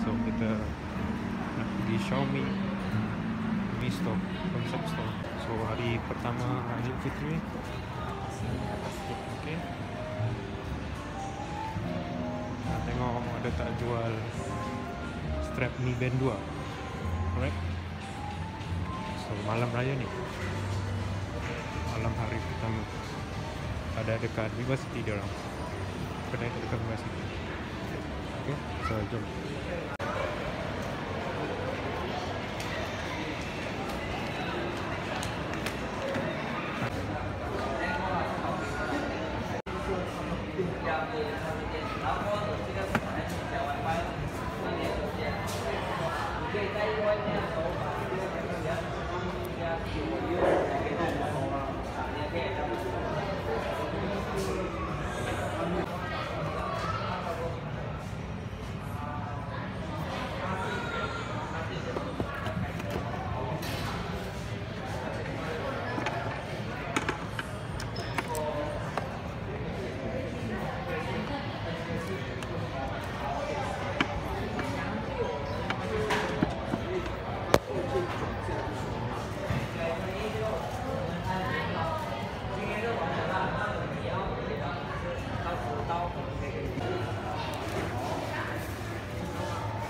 So kita nak pergi Xiaomi Mi Store, Concept Store. So hari pertama Idul Fitri. Okay. Nak tengok ada tak jual strap Mi Band 2. Alright. So malam raya ni. Malam hari pertama. Ada dekat University dia orang. Kedai dekat University. Okay. So jom.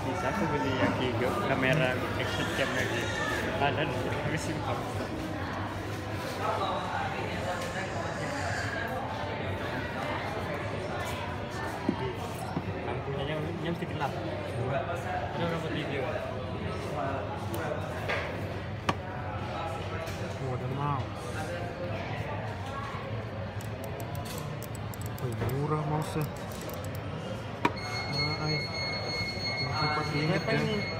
Bisa aku beli yang tiga kamera action cam lagi. Simpan. Lampunya yang, mesti gelap. Ada orang buat video. Oh, ada mouse. Oh, murah mouse Ah, ay. Berapa ya.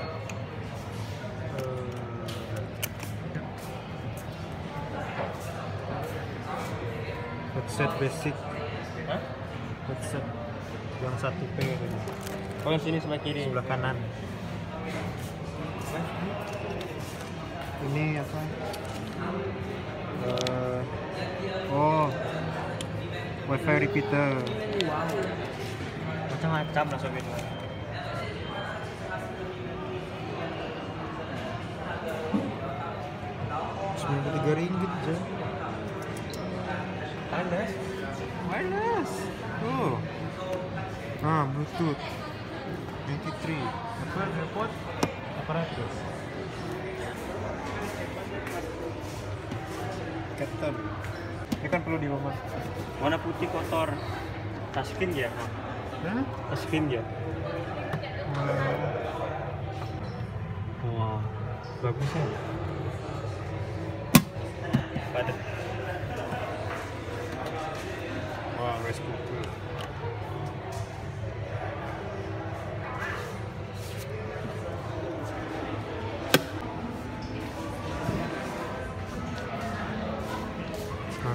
Headset basic, Hah? headset yang satu P ini. Oh yang sini sebelah kiri. sebelah kanan. Ini apa? Eh, oh, WiFi repeater. Macam-macam lah sobat. Sembilan puluh tiga ringgit je. Panas. Wireless. Oh. Ah, Bluetooth. 93. Apa? AirPod? 800. Kettle. Ini kan perlu di rumah. Warna putih kotor. Touchscreen ya? Hah? Touchscreen ya? Wah, bagus ya.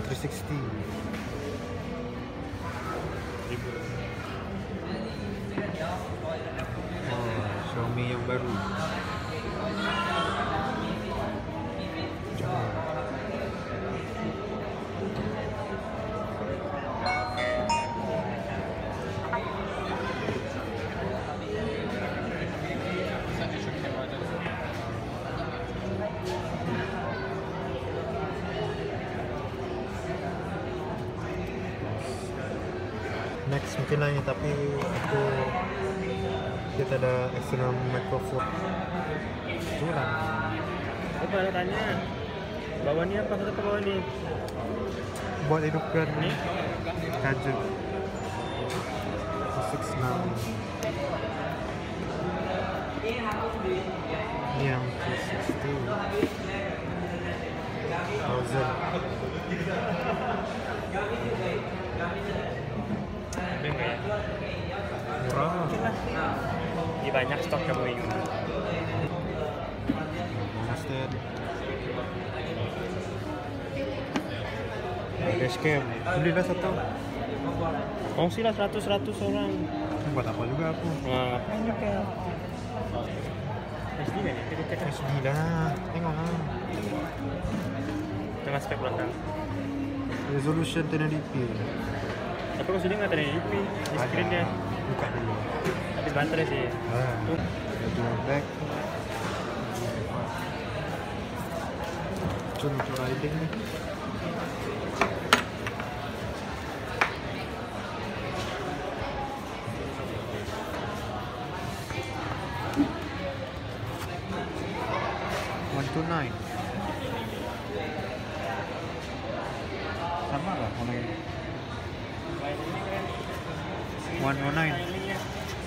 360. Oh, Xiaomi yang baru. Next mungkin lain tapi aku kita ada external microphone. Curang. Apa ada tanya? Bawa ni apa? Kata bawa ni? Buat hidupkan Ni? kaju. Six now. Ini yang 360. Thousand. Banyak stok kamu ini. Monster. Dashcam. Belilah satu. Kongsi lah 100-100 orang. Buat apa juga aku? Wah, apa juga? SD kan ya? Kan? SD dah. Tengok lah. Tengah spek belakang. Resolution 1080p. Tapi sini nggak ada IP di screen dia. Buka dulu. Habis baterai sih. Ah. ada dual back Cun lucu riding nih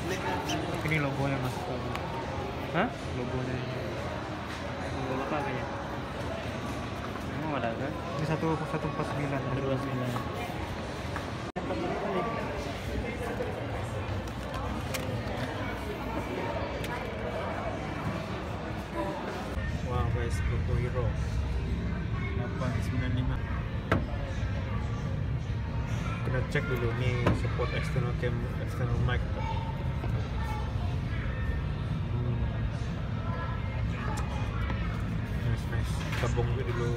ini logonya mas Hah? logonya Logo apa kayaknya? Emang ada kan? ini satu satu empat sembilan Dua sembilan. wow guys logo hero 895 kena cek dulu nih support external cam external mic nice tabung dulu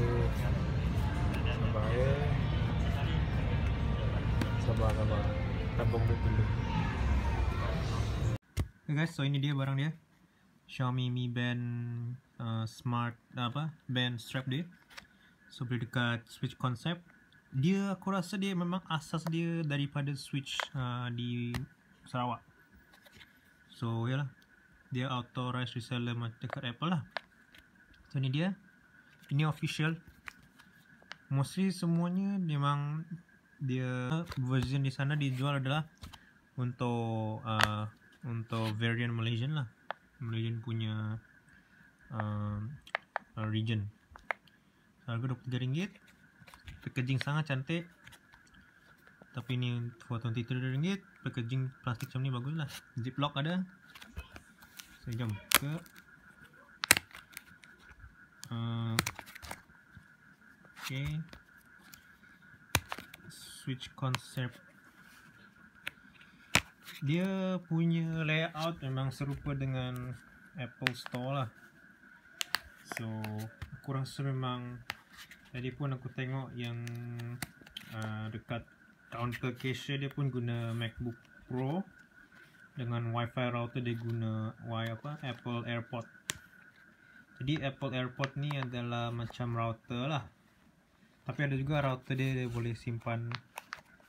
sabar ya sabar sabar tabung dulu Hey guys, so ini dia barang dia. Xiaomi Mi Band uh, Smart apa? Band strap dia. So beli dekat Switch Concept. Dia aku rasa dia memang asas dia daripada Switch uh, di Sarawak. So yalah. Dia authorized reseller dekat Apple lah. So ni dia. Ini official. Mostly semuanya memang dia version di sana dijual adalah untuk uh, untuk variant Malaysian lah. Malaysian punya uh, uh, region. Harga RM23 packaging sangat cantik. Tapi ni for RM23 packaging plastik macam ni bagus lah ziplock ada. So jom ke uh, okay. Switch concept. Dia punya layout memang serupa dengan Apple Store lah. So aku rasa memang tadi pun aku tengok yang uh, dekat counter cashier dia pun guna MacBook Pro. Dengan wifi router dia guna wi apa? Apple AirPod jadi Apple AirPod ni adalah macam router lah. Tapi ada juga router dia, dia boleh simpan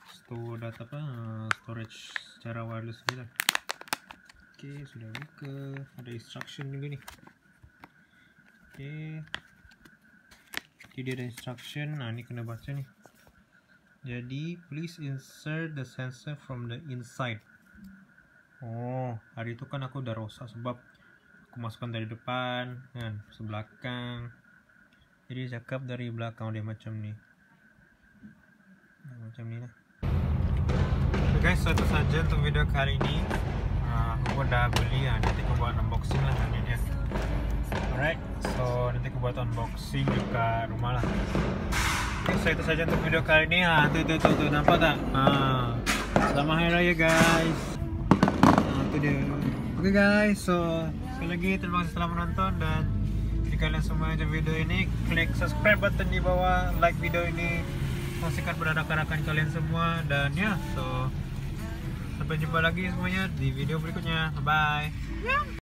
store data apa uh, storage secara wireless ni lah. Ok sudah buka. Ada instruction juga ni. Ok jadi dia ada instruction. Nah ni kena baca ni. Jadi please insert the sensor from the inside. Oh hari tu kan aku dah rosak sebab aku masukkan dari depan kan sebelakang. Jadi cakap dari belakang dia macam ni. Macam ni lah. Guys so itu saja untuk video kali ini. Uh, aku dah beli lah nanti aku buat unboxing lah ini dia alright so nanti aku buat unboxing dekat rumah lah. Okay, so itu saja untuk video kali ini ha, tu tu tu tu nampak tak? Ha. selamat hari raya guys. Ha, tu dia. Ok guys so sekali lagi terima kasih telah menonton dan jika kalian semua yang video ini klik subscribe button di bawah like video ini kongsikan pada rakan-rakan kalian semua dan ya so sampai jumpa lagi semuanya di video berikutnya. Bye